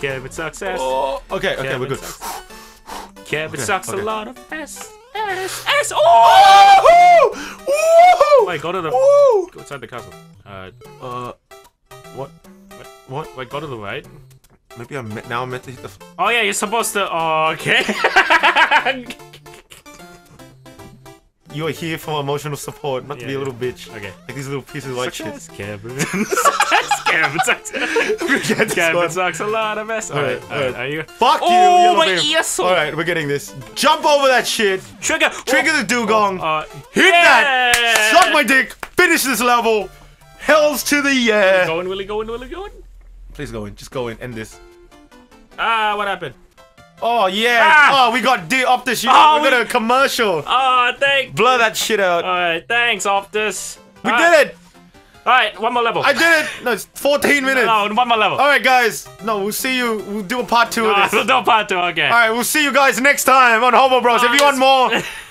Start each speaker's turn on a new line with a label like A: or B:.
A: Kevin sucks ass.
B: Oh, okay, okay,
A: Kevin
B: we're good.
A: Kevin
B: Okay,
A: sucks
B: okay.
A: a lot of ass. Ass. Ass. Oh!
B: Woohoo!
A: Wait, go to the.
B: Woo!
A: Go inside the castle. Uh,
B: Uh, what? What?
A: wait, go to the right.
B: Maybe I'm me- now I'm meant to hit the.
A: Oh yeah, you're supposed to. Oh, okay.
B: You are here for emotional support, not to be a
A: yeah.
B: little bitch.
A: okay.
B: Like these little pieces of white shit.
A: Kevin. Kevin sucks. Kevin sucks a lot of ass. Alright,
B: Alright,
A: alright.
B: alright.
A: Are you?
B: Fuck you,
A: Oh, my so-
B: All right, we're getting this. Jump over that shit.
A: Trigger.
B: Trigger the dugong.
A: Uh,
B: Hit that.
A: yeah!
B: Suck my dick. Finish this level. Hells to the yeah.
A: Going, Willie, going, Willie, going.
B: Please go in. Just go in. End this.
A: Ah, what happened?
B: Oh yeah.
A: Ah!
B: Oh, we got D the shit.
A: Oh,
B: we got a commercial.
A: Ah, thank.
B: Blur that shit out.
A: Alright, thanks, Optus.
B: we did it.
A: Alright, one more level.
B: I did it. No, it's 14 minutes.
A: No, one more level.
B: All right, guys. No, we'll see you. We'll do a part two
A: Ah,
B: of this.
A: no part two, okay.
B: All right, we'll see you guys next time on Homo Bros. if you want more,